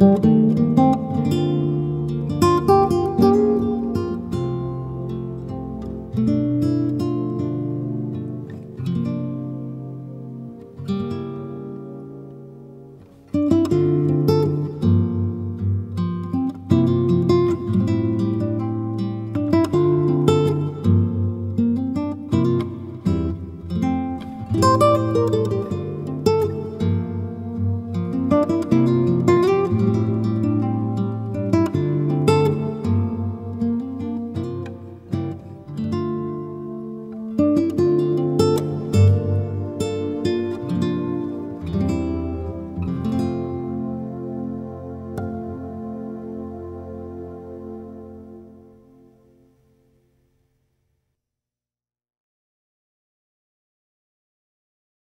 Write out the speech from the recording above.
Música